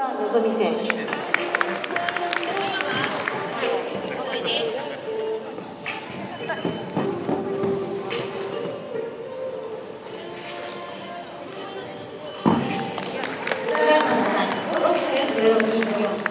田の美み選手6.02